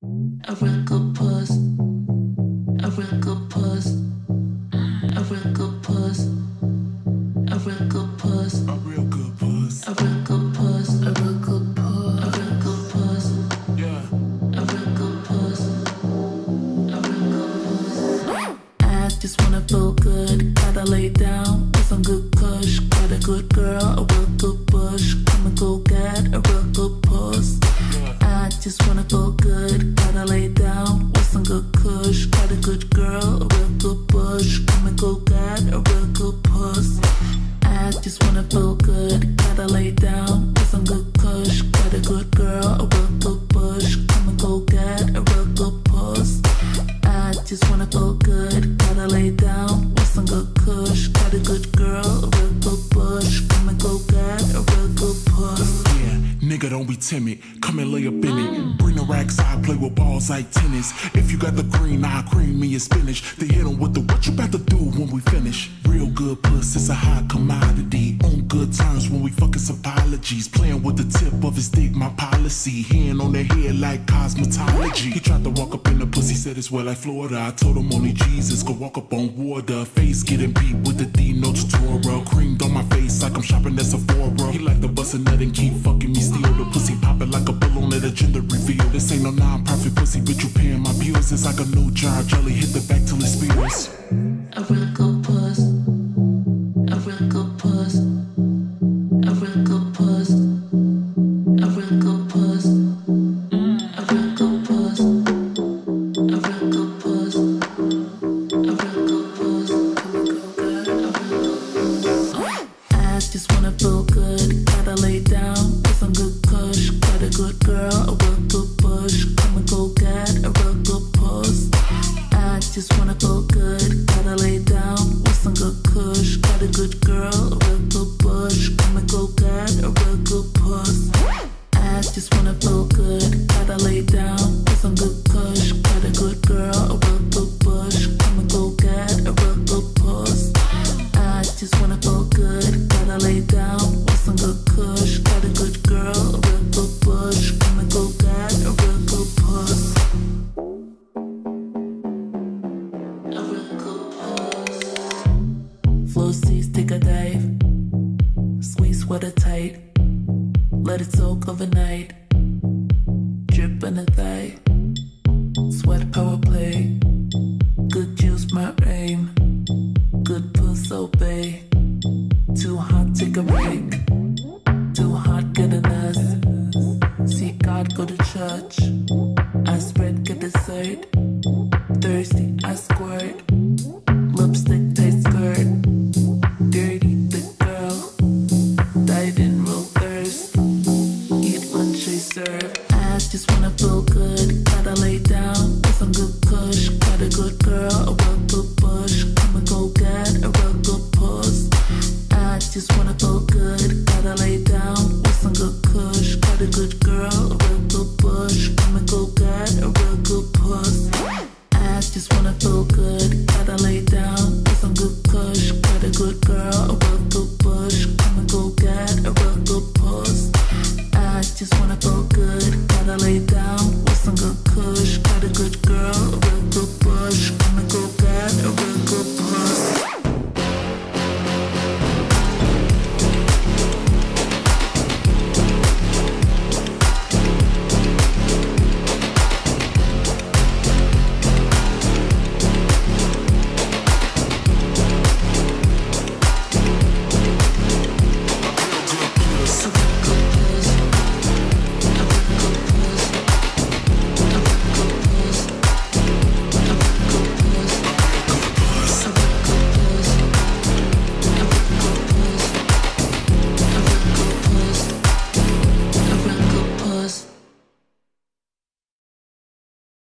A wrinkled puss. A wrinkled puss. A wrinkled puss. A wrinkled puss. A real good puss. A wrinkled puss. A wrinkled puss. A puss. Yeah. A wrinkled puss. A puss. I just wanna feel good. Gotta lay down with some good kush. Got a good girl. A real good bush. Real good and go get a real good puss. I just wanna feel good. Gotta lay down with some good kush. Got a good girl, a real good and go get a real good puss. I just wanna feel good. Gotta lay down with some good kush. Got a good girl, a real good and go get a real good puss. Yeah, nigga, don't be timid. Come and lay up in it. I play with balls like tennis. If you got the green, I'll cream me and spinach. They hit 'em with the what you about to do when we finish. Real good puss, it's a high commodity. On good terms when we fucking apologies. Playing with the tip of his dick, my policy. Hand on the head like cosmetology. He tried to walk up in the pussy, said it's well like Florida. I told him only Jesus could walk up on water. Face getting beat with the D notes Torah. Creamed on my face like I'm shopping at Sephora. Bust a nut and keep fucking me Steal The pussy popping like a balloon at a gender reveal. This ain't no non-profit pussy, bitch. You paying my bills. It's like a no jar jelly. Hit the back till it spills. Good girl, Flow seas, take a dive. Squeeze sweater tight. Let it soak overnight. Drip in the thigh. Sweat power play. Good juice, my aim. Good puss, obey. Too hot, take a break. Too hot, get a nurse. See God, go to church. I spread, get dessert. Thirsty, I squirt. Lipstick, good got a good girl, a real good push. Come and go get a real good puss. I just wanna go good, gotta lay down with some good. Got a good girl, real good push. Come and go get a real good puss.